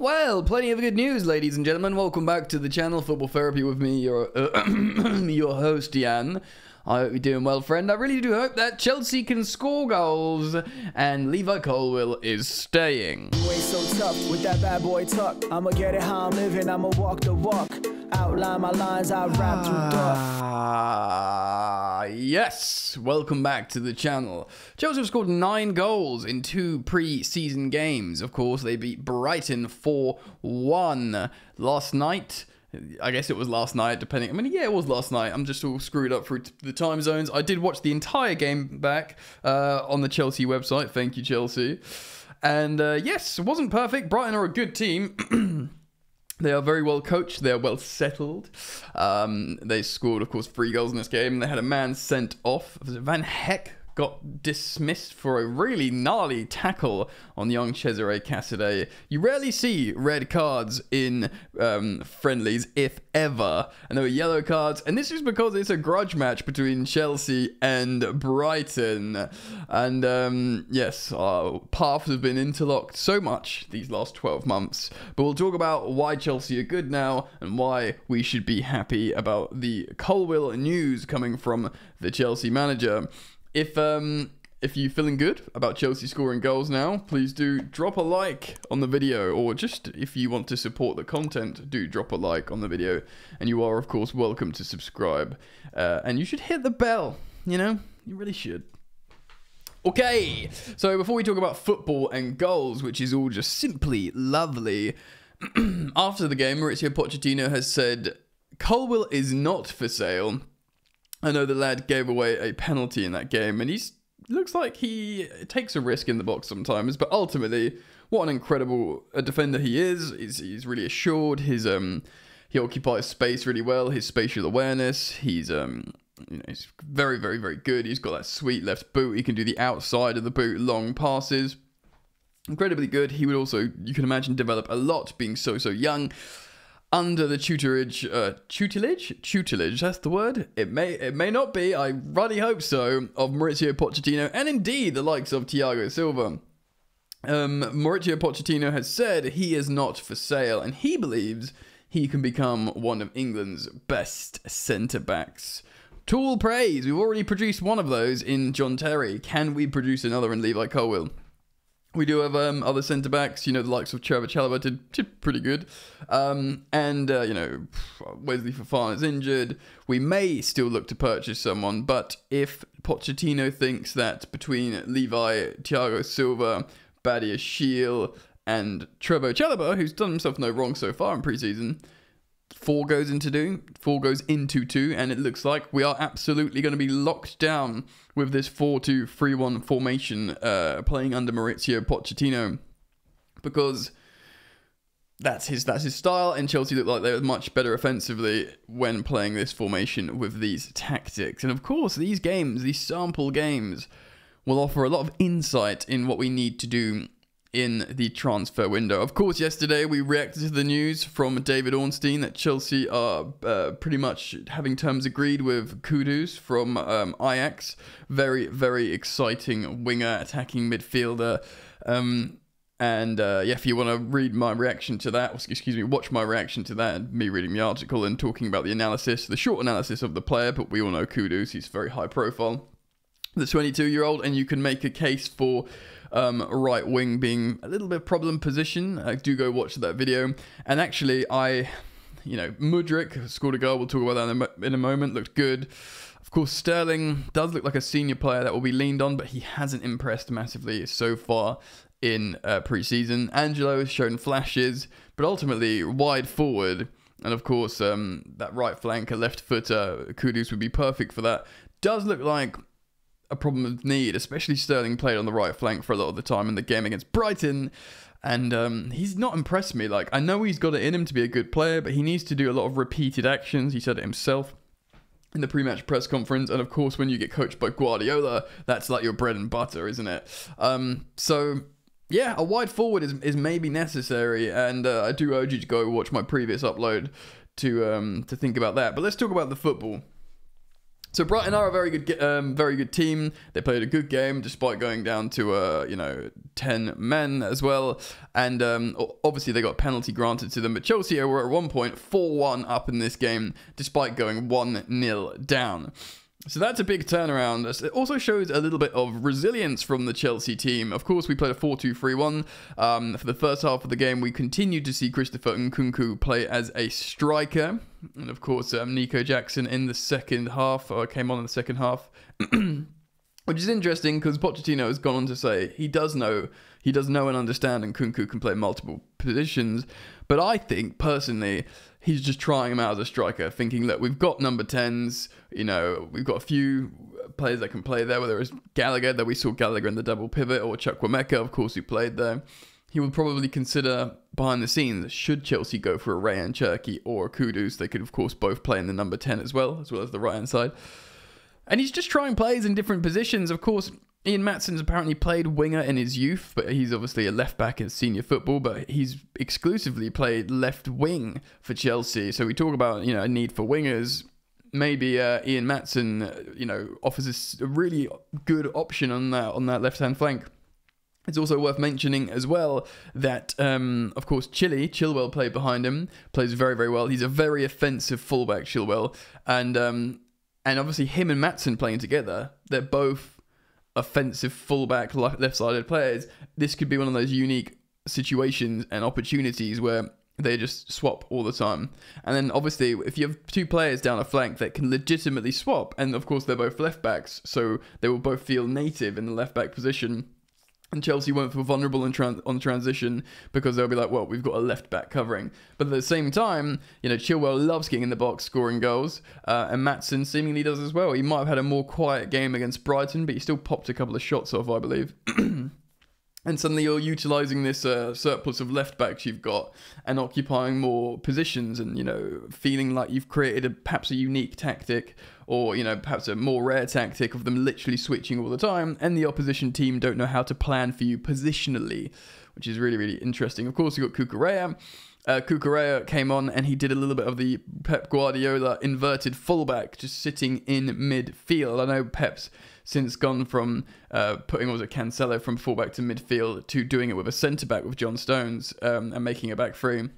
Well, plenty of good news, ladies and gentlemen. Welcome back to the channel Football Therapy with me, your uh, your host Jan. I hope you're doing well, friend. I really do hope that Chelsea can score goals and Levi Colwill is staying. Way so tough with that bad boy tuck. I'ma get it how I'm living. I'ma walk the walk. Outline my lines. I rap through. Ah, yes. Welcome back to the channel. Chelsea have scored nine goals in two pre-season games. Of course, they beat Brighton 4-1 last night. I guess it was last night, depending. I mean, yeah, it was last night. I'm just all screwed up through the time zones. I did watch the entire game back uh, on the Chelsea website. Thank you, Chelsea. And uh, yes, it wasn't perfect. Brighton are a good team. They are very well coached. They are well settled. Um, they scored, of course, three goals in this game. They had a man sent off. Van Hecke got dismissed for a really gnarly tackle on young Cesare Casadei. You rarely see red cards in um, friendlies, if ever, and there were yellow cards. And this is because it's a grudge match between Chelsea and Brighton. And um, yes, our paths have been interlocked so much these last 12 months. But we'll talk about why Chelsea are good now and why we should be happy about the Colwill news coming from the Chelsea manager. If um if you're feeling good about Chelsea scoring goals now, please do drop a like on the video, or just if you want to support the content, do drop a like on the video. And you are, of course, welcome to subscribe. Uh, and you should hit the bell, you know? You really should. Okay, so before we talk about football and goals, which is all just simply lovely, after the game, Maurizio Pochettino has said Colwill is not for sale. I know the lad gave away a penalty in that game, and he looks like he takes a risk in the box sometimes. But ultimately, what an incredible a defender he is! He's, he's really assured. His um, he occupies space really well. His spatial awareness. He's um, you know, he's very, very, very good. He's got that sweet left boot. He can do the outside of the boot long passes. Incredibly good. He would also, you can imagine, develop a lot being so, so young under the tutorage, uh, tutelage, tutelage. That's the word. It may, it may not be. I really hope so. Of Maurizio Pochettino and indeed the likes of Thiago Silva. Um, Maurizio Pochettino has said he is not for sale, and he believes he can become one of England's best centre backs. Tool praise. We've already produced one of those in John Terry. Can we produce another in Levi Colwill? We do have um, other centre backs, you know, the likes of Trevor Chalobah did, did pretty good. Um, and, uh, you know, Wesley Fofana is injured. We may still look to purchase someone, but if Pochettino thinks that between Levi, Thiago Silva, Badiashile, and Trevor Chalobah, who's done himself no wrong so far in preseason, four goes into two, four goes into two, and it looks like we are absolutely going to be locked down with this 4-2-3-1 formation uh, playing under Maurizio Pochettino because that's his that's his style and Chelsea look like they were much better offensively when playing this formation with these tactics. And of course, these games, these sample games will offer a lot of insight in what we need to do in the transfer window. Of course, yesterday we reacted to the news from David Ornstein that Chelsea are uh, pretty much having terms agreed with Kudus from um, Ajax. Very, very exciting winger, attacking midfielder. Um, and uh, yeah, if you want to read my reaction to that, excuse me, watch my reaction to that, me reading the article and talking about the analysis, the short analysis of the player, but we all know Kudus, he's very high profile. The 22 year old, and you can make a case for um, right wing being a little bit problem position. Uh, do go watch that video. And actually, I, you know, Mudryk scored a goal. We'll talk about that in a, in a moment. Looked good. Of course, Sterling does look like a senior player that will be leaned on, but he hasn't impressed massively so far in uh, preseason. Angelo has shown flashes, but ultimately wide forward. And of course, um, that right flank, a left footer, Kudus would be perfect for that. Does look like a problem of need, especially Sterling played on the right flank for a lot of the time in the game against Brighton. And um, he's not impressed me. Like, I know he's got it in him to be a good player, but he needs to do a lot of repeated actions. He said it himself in the pre-match press conference. And of course, when you get coached by Guardiola, that's like your bread and butter, isn't it? Um, so yeah, a wide forward is, is maybe necessary, and uh, I do urge you to go watch my previous upload to um, to think about that. But let's talk about the football. So Brighton are a very good, um, very good team. They played a good game despite going down to, uh, you know, ten men as well. And um, obviously they got penalty granted to them. But Chelsea were at one point four-one up in this game despite going one 0 down. So that's a big turnaround. It also shows a little bit of resilience from the Chelsea team. Of course, we played a 4 2 3 1. Um, for the first half of the game, we continued to see Christopher Nkunku play as a striker. And of course, um, Nico Jackson in the second half, or came on in the second half. Which is interesting because Pochettino has gone on to say he does know he does know and understand and Nkunku can play multiple positions. But I think personally he's just trying him out as a striker, thinking that we've got number 10s, you know, we've got a few players that can play there, whether it's Gallagher, that we saw Gallagher in the double pivot, or Chukwuemeka, of course, who played there. He would probably consider behind the scenes, should Chelsea go for a Rayan Cherki or Kudus, they could, of course, both play in the number 10 as well, as well as the right hand side. And he's just trying plays in different positions. Of course, Ian Maatsen's apparently played winger in his youth, but he's obviously a left back in senior football, but he's exclusively played left wing for Chelsea. So we talk about, you know, a need for wingers. Maybe uh, Ian Maatsen, you know, offers a really good option on that on that left hand flank. It's also worth mentioning as well that, um, of course, Chile, Chilwell played behind him, plays very, very well. He's a very offensive fullback, Chilwell, and um, and obviously him and Maatsen playing together, they're both offensive fullback left-sided players, this could be one of those unique situations and opportunities where they just swap all the time. And then obviously, if you have two players down a flank that can legitimately swap, and of course they're both left backs, so they will both feel native in the left back position and Chelsea won't feel vulnerable in on transition because they'll be like, well, we've got a left back covering. But at the same time, you know, Chilwell loves getting in the box, scoring goals, uh, and Maatsen seemingly does as well. He might have had a more quiet game against Brighton, but he still popped a couple of shots off, I believe. and suddenly you're utilizing this uh, surplus of left backs you've got and occupying more positions and you know feeling like you've created a, perhaps a unique tactic or you know perhaps a more rare tactic of them literally switching all the time and the opposition team don't know how to plan for you positionally which is really really interesting. Of course you've got Cucurella uh, Cucurella came on and he did a little bit of the Pep Guardiola inverted fullback, just sitting in midfield. I know Pep's since gone from uh, putting was it Cancelo from fullback to midfield to doing it with a centre back with John Stones um, and making a back three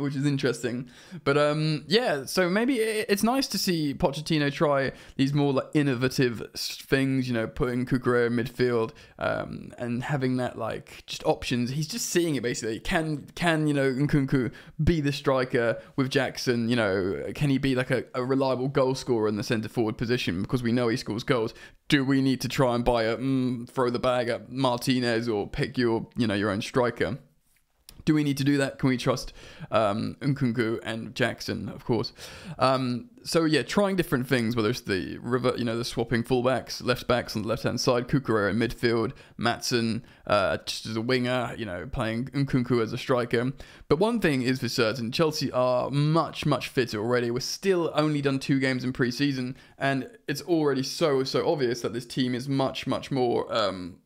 which is interesting. But um, yeah, so maybe it's nice to see Pochettino try these more like innovative things. You know, putting Cucurella in midfield um, and having that like just options. He's just seeing it basically. Can can you know Nkunku be the striker with Jackson? You know, can he be like a, a reliable goal scorer in the centre forward position because we know he scores goals? Do we need to try and buy a mm, throw the bag at Martinez or pick your you know your own striker? Do we need to do that? Can we trust um, Nkunku and Jackson, of course? Um, so yeah, trying different things, whether it's the river, you know, the swapping fullbacks, left backs on the left hand side, Cucurella in midfield, Maatsen uh, just as a winger, you know, playing Nkunku as a striker. But one thing is for certain, Chelsea are much much fitter already. We're still only done two games in pre-season, and it's already so so obvious that this team is much much more. Um,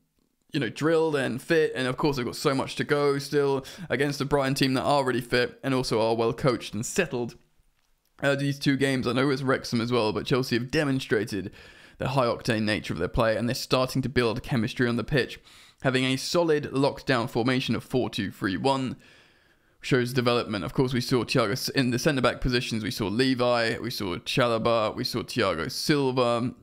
you know, drilled and fit. And of course, they've got so much to go still against a Brighton team that are really fit and also are well coached and settled. Uh, these two games, I know it's Wrexham as well, but Chelsea have demonstrated the high octane nature of their play and they're starting to build chemistry on the pitch. Having a solid lockdown formation of 4 2 3 1 shows development. Of course, we saw Thiago in the centre back positions, we saw Levi, we saw Chalobah, we saw Thiago Silva.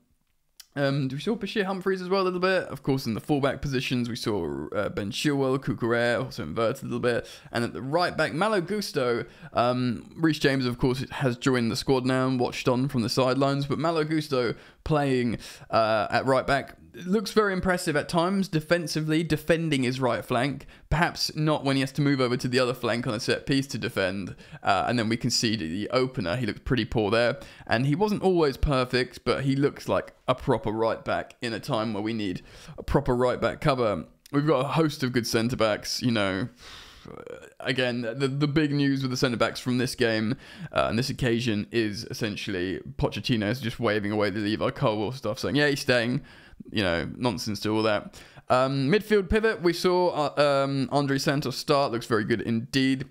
Um, we saw Bashir Humphreys as well a little bit. Of course, in the fullback positions, we saw uh, Ben Chilwell, Cucurella also inverted a little bit. And at the right back, Malo Gusto. Um, Reece James, of course, has joined the squad now and watched on from the sidelines. But Malo Gusto playing uh, at right back looks very impressive at times defensively, defending his right flank. Perhaps not when he has to move over to the other flank on a set piece to defend. Uh, and then we can see the opener. He looked pretty poor there. And he wasn't always perfect, but he looks like a proper right back in a time where we need a proper right back cover. We've got a host of good centre backs, you know again, the the big news with the centre backs from this game uh, and this occasion is essentially Pochettino is just waving away the Levi Colwill stuff, saying, "Yeah, he's staying." You know, nonsense to all that. Um, midfield pivot, we saw uh, um, Andrey Santos start. Looks very good indeed.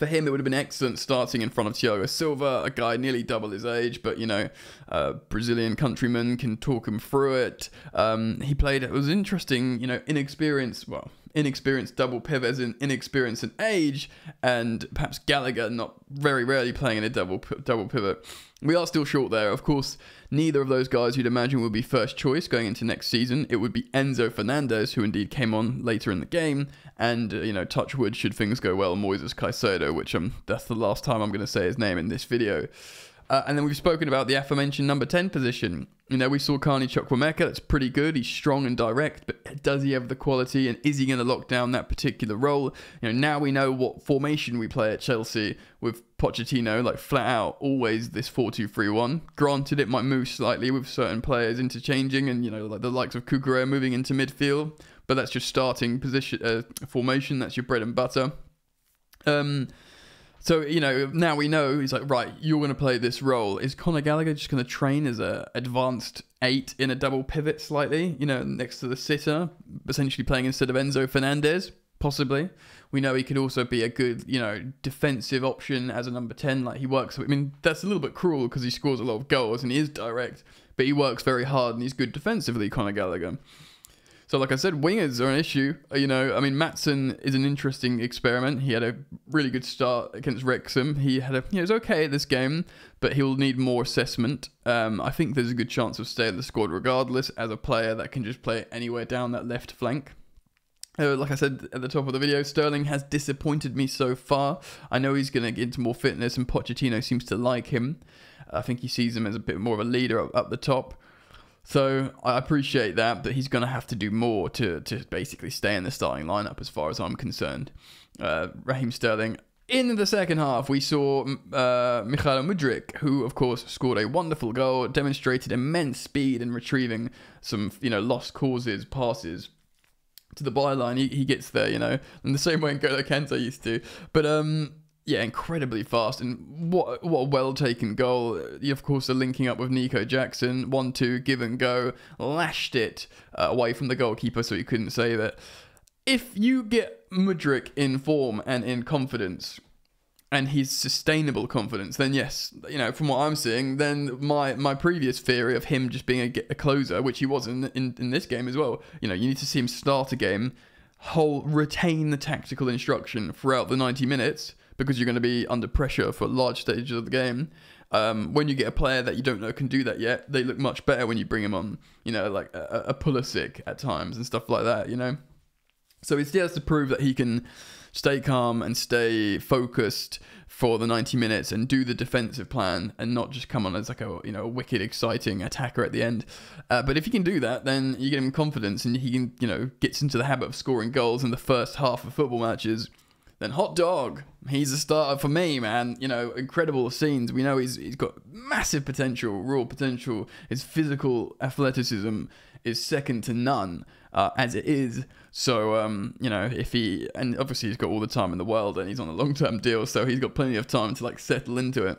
for him, it would have been excellent starting in front of Thiago Silva, a guy nearly double his age, but you know, uh, Brazilian countryman can talk him through it. Um, he played, it was interesting, you know, inexperienced, well, inexperienced double pivot as in inexperienced in age, and perhaps Gallagher not very rarely playing in a double double pivot. We are still short there. Of course, neither of those guys you'd imagine would be first choice going into next season. It would be Enzo Fernandez, who indeed came on later in the game, and, uh, you know, touch wood should things go well, Moises Caicedo, which um, that's the last time I'm going to say his name in this video. Uh, and then we've spoken about the aforementioned number 10 position. You know, we saw Carney Chukwuemeka. That's pretty good. He's strong and direct, but does he have the quality and is he going to lock down that particular role? You know, now we know what formation we play at Chelsea with Pochettino, like flat out, always this 4 2 3 1. Granted, it might move slightly with certain players interchanging and, you know, like the likes of Cucurella moving into midfield, but that's your starting position, uh, formation. That's your bread and butter. Um, so you know now we know he's like right. You're going to play this role. Is Conor Gallagher just going to train as a advanced eight in a double pivot slightly? You know, next to the sitter, essentially playing instead of Enzo Fernandez, possibly. We know he could also be a good, you know, defensive option as a number 10. Like he works, I mean, that's a little bit cruel because he scores a lot of goals and he is direct, but he works very hard and he's good defensively, Conor Gallagher. So, like I said, wingers are an issue. Uh, you know, I mean, Maatsen is an interesting experiment. He had a really good start against Wrexham. He had a, he was okay at this game, but he'll need more assessment. Um, I think there's a good chance of staying in the squad regardless as a player that can just play anywhere down that left flank. Uh, like I said at the top of the video, Sterling has disappointed me so far. I know he's going to get into more fitness, and Pochettino seems to like him. I think he sees him as a bit more of a leader up, up the top. So I appreciate that, but he's going to have to do more to, to basically stay in the starting lineup as far as I'm concerned. Uh, Raheem Sterling. In the second half, we saw uh, Mykhailo Mudryk, who, of course, scored a wonderful goal, demonstrated immense speed in retrieving some, you know, lost causes, passes to the byline. He, he gets there, you know, in the same way N'Golo Kante used to. But um, yeah, incredibly fast and what what a well taken goal. Of course, the linking up with Nico Jackson, one two give and go, lashed it uh, away from the goalkeeper so he couldn't save it. If you get Mudryk in form and in confidence, and his sustainable confidence, then yes, you know, from what I'm seeing, then my my previous theory of him just being a, a closer, which he was in, in in this game as well. You know, you need to see him start a game, whole retain the tactical instruction throughout the 90 minutes because you're going to be under pressure for large stages of the game. Um, when you get a player that you don't know can do that yet, they look much better when you bring him on. You know, like a, a Pulisic at times and stuff like that. You know, so he still has to prove that he can stay calm and stay focused for the 90 minutes and do the defensive plan and not just come on as like a you know a wicked exciting attacker at the end uh, but if he can do that then you get him confidence and he can you know gets into the habit of scoring goals in the first half of football matches then Hot Dog, he's a starter for me, man. You know, incredible scenes. We know he's he's got massive potential, raw potential. His physical athleticism is second to none, uh, as it is. So, um, you know, if he and obviously he's got all the time in the world, and he's on a long term deal, so he's got plenty of time to like settle into it.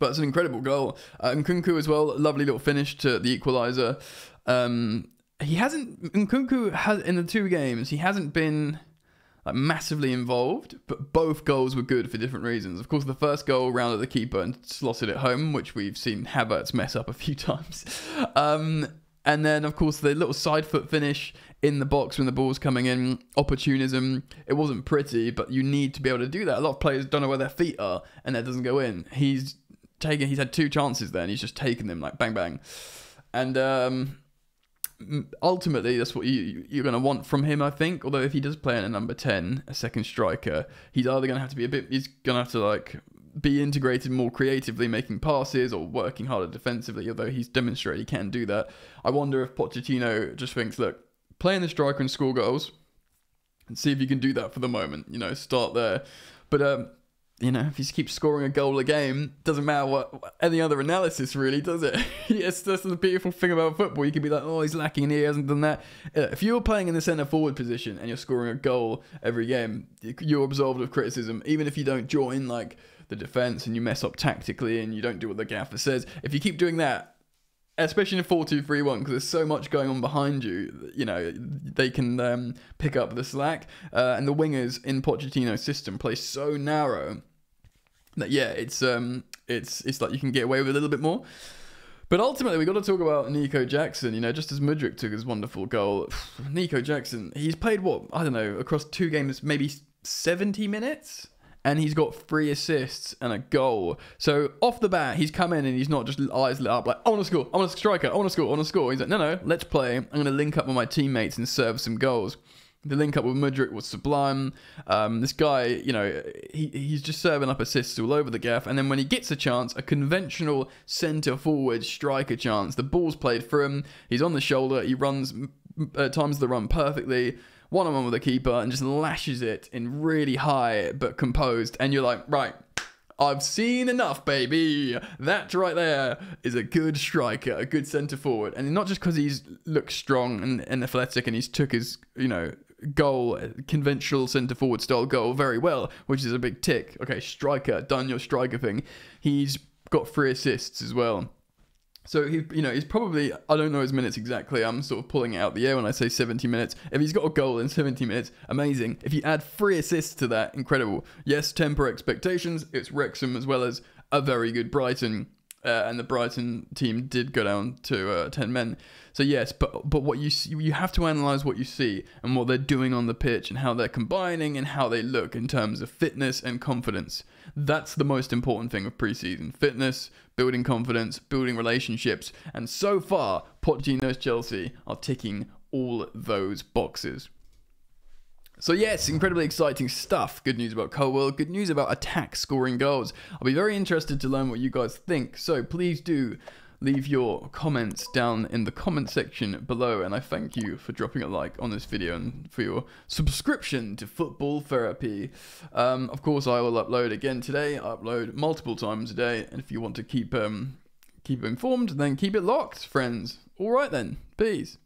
But it's an incredible goal. Uh, Nkunku as well, lovely little finish to the equaliser. Um, he hasn't Nkunku has in the two games. He hasn't been like massively involved, but both goals were good for different reasons. Of course, the first goal rounded the keeper and slotted it home, which we've seen Havertz mess up a few times. Um, and then, of course, the little side foot finish in the box when the ball's coming in, opportunism. It wasn't pretty, but you need to be able to do that. A lot of players don't know where their feet are, and that doesn't go in. He's taken. He's had two chances there, and he's just taken them like bang bang. And um, ultimately that's what you you're going to want from him I think. Although if he does play in a number 10 a second striker he's either going to have to be a bit he's going to have to like be integrated more creatively making passes or working harder defensively although he's demonstrated he can do that. I wonder if Pochettino just thinks look play in the striker and score goals and see if you can do that for the moment you know start there. But um you know, if you keeps scoring a goal a game, doesn't matter what any other analysis really, does it? yes, that's the beautiful thing about football. You can be like, oh, he's lacking and he hasn't done that. If you're playing in the centre forward position and you're scoring a goal every game, you're absolved of criticism, even if you don't join like the defence and you mess up tactically and you don't do what the gaffer says. If you keep doing that, especially in a 4-2-3-1 because there's so much going on behind you you know they can um, pick up the slack uh, and the wingers in Pochettino's system play so narrow that yeah it's um it's it's like you can get away with a little bit more but ultimately we got to talk about Nico Jackson you know just as Mudryk took his wonderful goal Nico Jackson he's played what I don't know across two games maybe 70 minutes and he's got three assists and a goal. So off the bat, he's come in and he's not just eyes lit up like, I want to score, I want to strike I want to score, I want to score. He's like, no, no, let's play. I'm going to link up with my teammates and serve some goals. The link up with Mudryk was sublime. Um, this guy, you know, he, he's just serving up assists all over the gaff. And then when he gets a chance, a conventional centre forward striker chance, the ball's played for him. He's on the shoulder. He runs, uh, times the run perfectly one on one with the keeper and just lashes it in really high but composed. And you're like, right, I've seen enough, baby. That right there is a good striker, a good centre forward. And not just because he's looks strong and, and athletic and he's took his, you know, goal, conventional centre forward style goal very well, which is a big tick. Okay, striker, done your striker thing. He's got three assists as well. So he, you know, he's probably I don't know his minutes exactly. I'm sort of pulling it out the air when I say 70 minutes. If he's got a goal in 70 minutes, amazing. If you add three assists to that, incredible. Yes, temper expectations. It's Wrexham as well as a very good Brighton, uh, and the Brighton team did go down to uh, 10 men. So yes, but but what you see, you have to analyze what you see and what they're doing on the pitch and how they're combining and how they look in terms of fitness and confidence. That's the most important thing of preseason: fitness, building confidence, building relationships. And so far, Pochettino's Chelsea are ticking all those boxes. So yes, incredibly exciting stuff. Good news about Colwill. Good news about attack scoring goals. I'll be very interested to learn what you guys think. So please do leave your comments down in the comment section below and I thank you for dropping a like on this video and for your subscription to Football Therapy. Um, of course I will upload again today, I upload multiple times a day and if you want to keep um, keep informed then keep it locked friends. Alright then, peace.